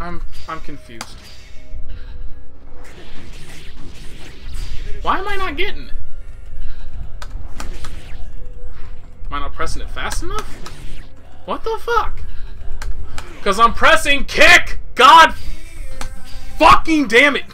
I'm I'm confused. Why am I not getting it? Am I not pressing it fast enough? What the fuck? Because I'm pressing kick! God fucking damn it!